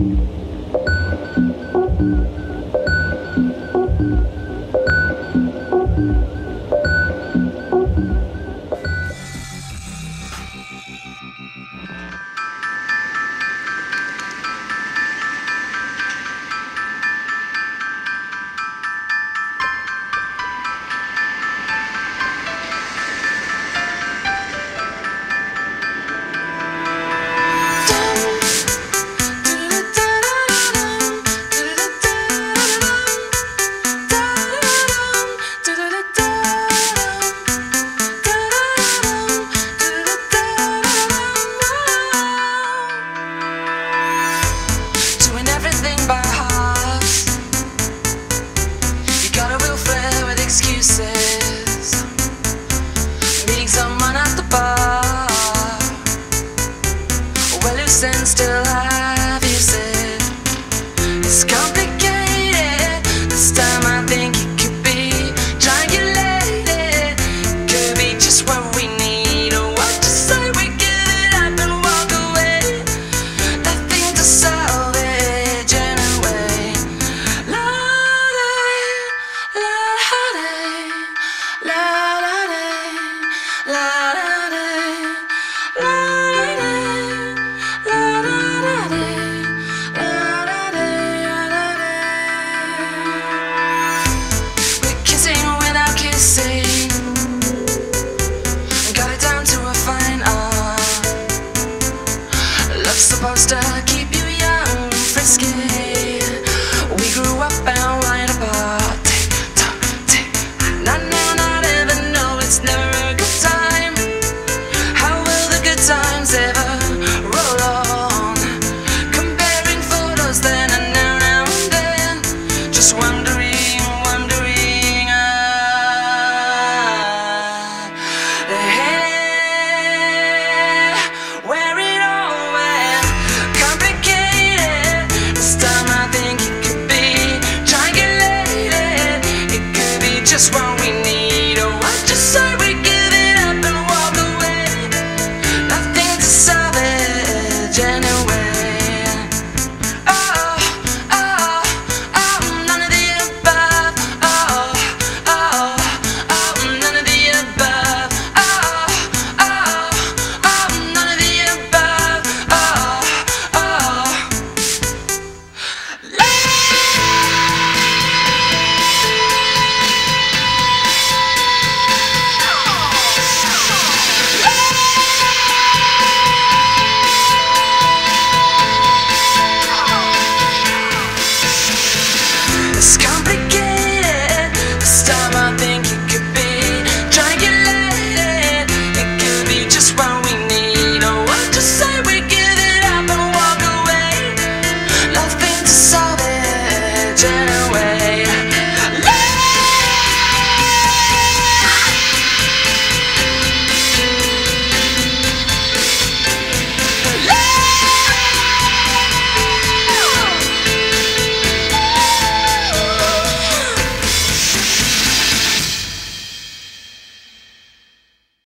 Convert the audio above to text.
Doing It's